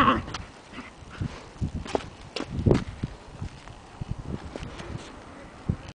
Ah.